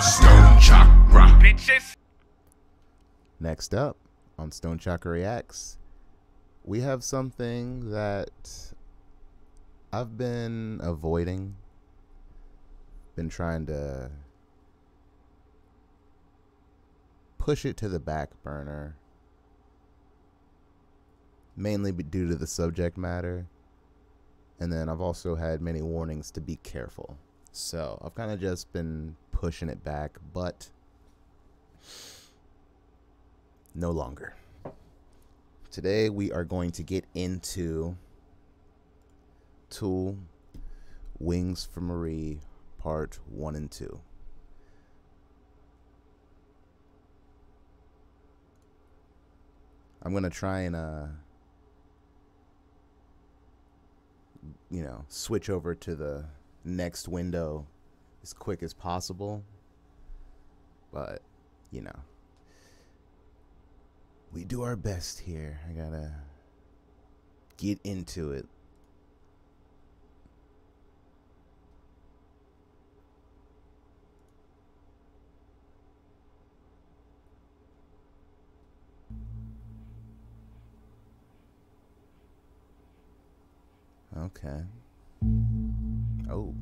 Stoned Chakra. Bitches. Next up on Stoned Chakra Reacts, we have something that I've been avoiding, been trying to push it to the back burner, mainly due to the subject matter. And then I've also had many warnings to be careful. So I've kind of just been pushing it back, but no longer. Today we are going to get into Tool Wings for Marie part 1 and 2. I'm going to try and uh you know, switch over to the next window as quick as possible. But, you know, we do our best here. I gotta get into it. Okay. Oh.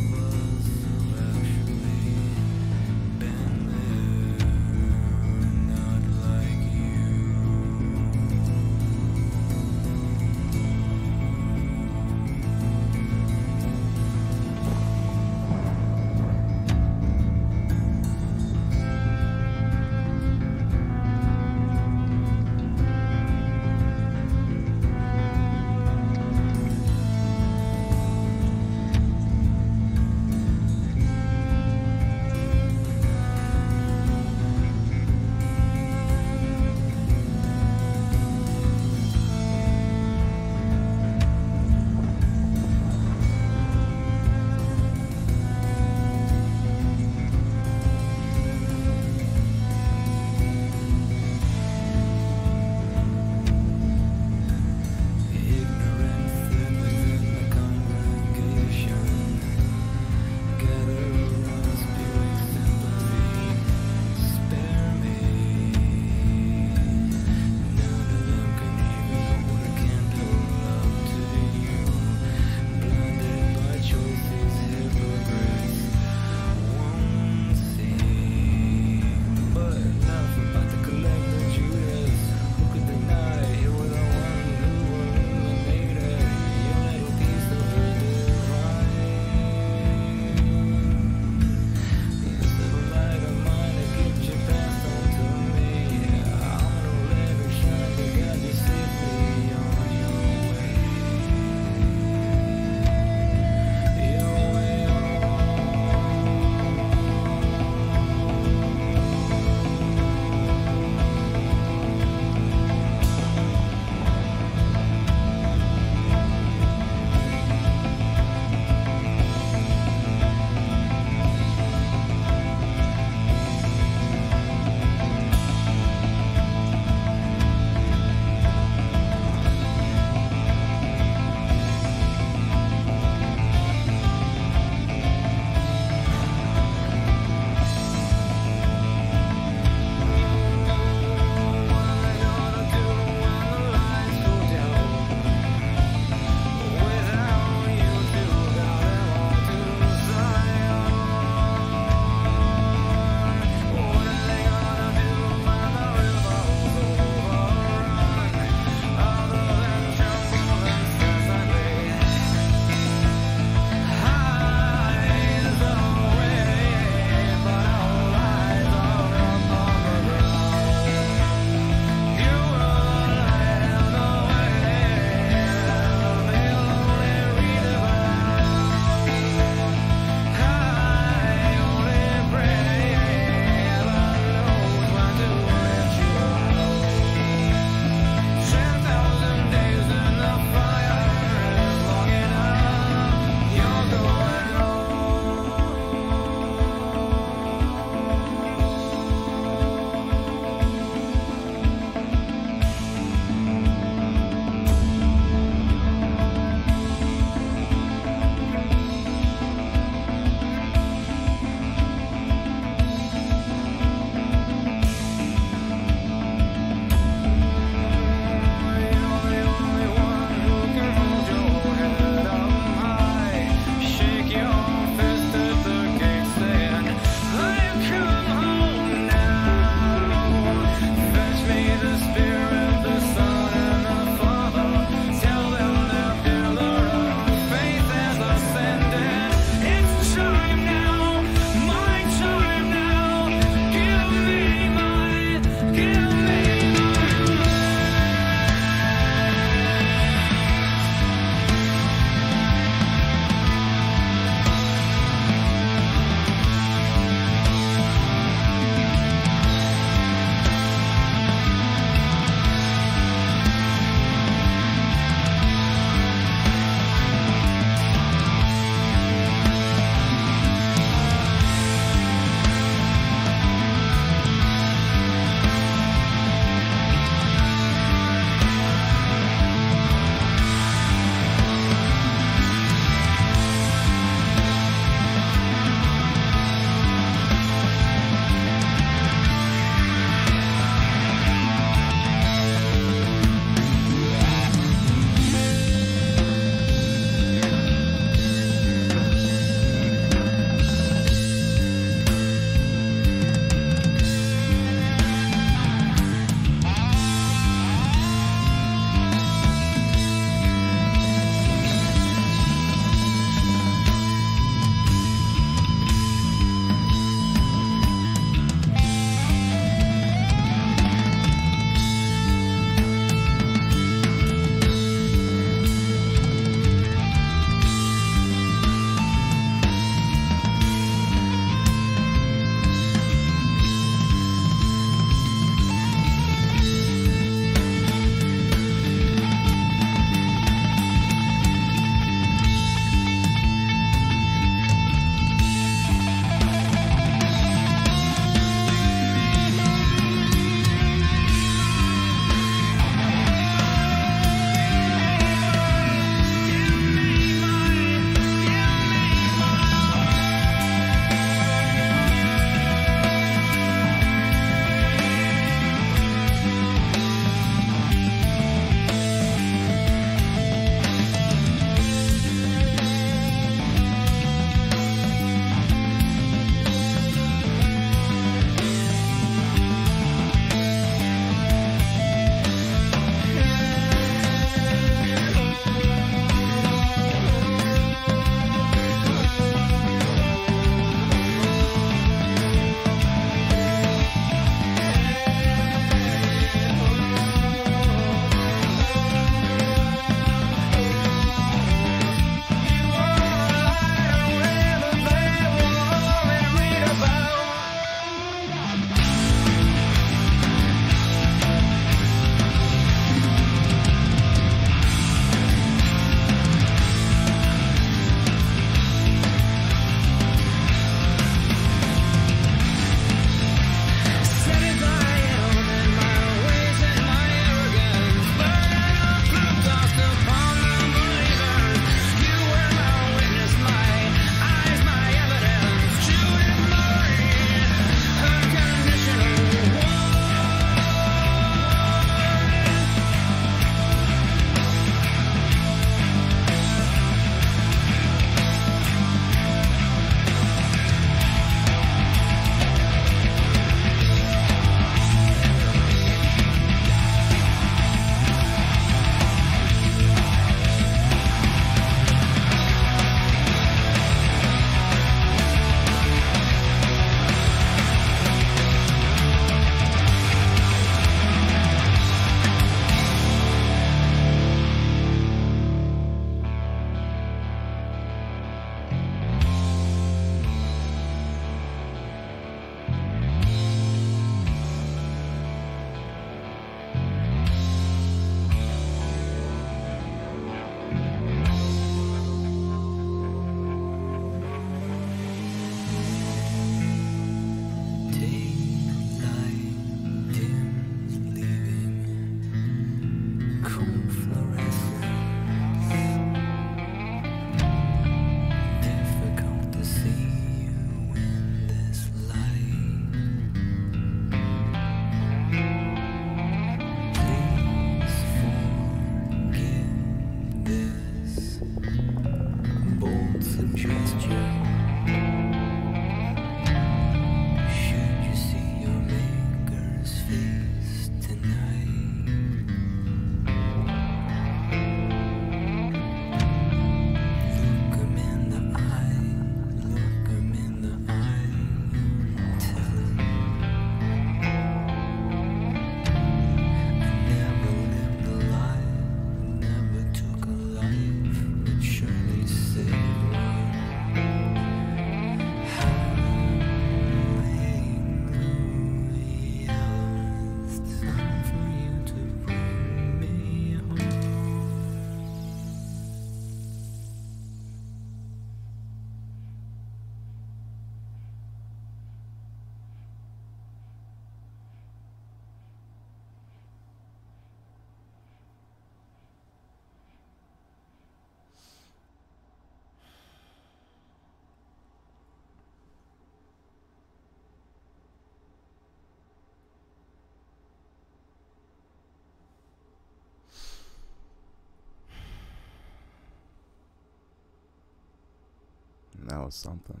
That was something.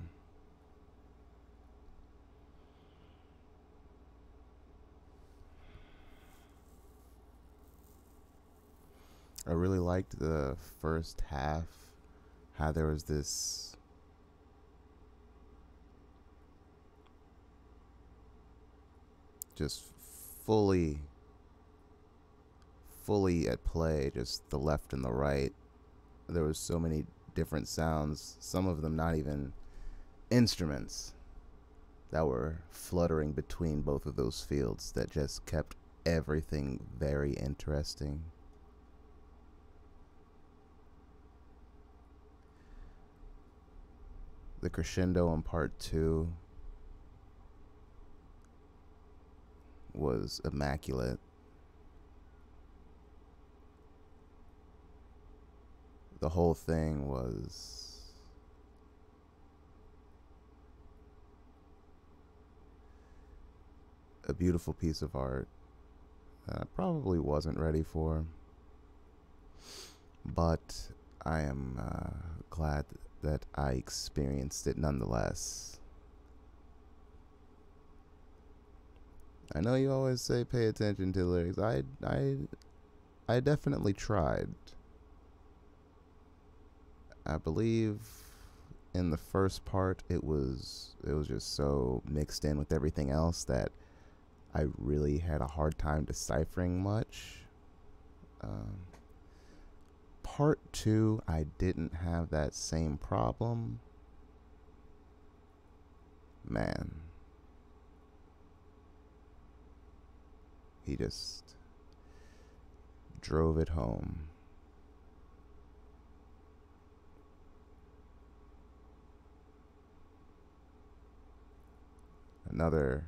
I really liked the first half, how there was this just fully fully at play, just the left and the right. There was so many different sounds, some of them not even instruments that were fluttering between both of those fields that just kept everything very interesting. The crescendo in part two was immaculate. The whole thing was a beautiful piece of art that I probably wasn't ready for. But I am uh, glad that I experienced it nonetheless. I know you always say pay attention to lyrics. I I I definitely tried. I believe in the first part it was it was just so mixed in with everything else that I really had a hard time deciphering much. Um, part two, I didn't have that same problem. Man. He just drove it home. Another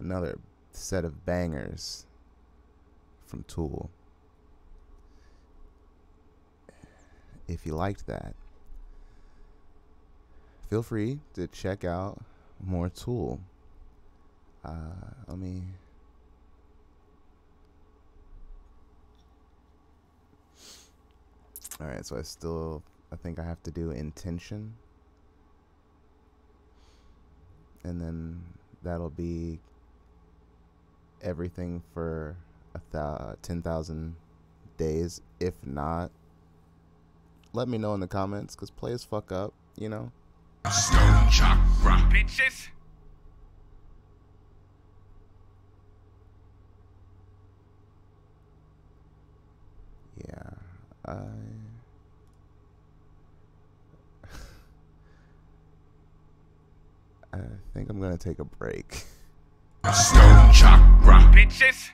another set of bangers from Tool. If you liked that, feel free to check out more Tool. Uh, let me. All right, so I still I think I have to do Intension, and then that'll be everything for a th- 10,000 days. If not, let me know in the comments because players fuck up, you know? Stoned Chakra, bitches. Yeah, I. I think I'm gonna take a break. Stoned Chakra, bitches.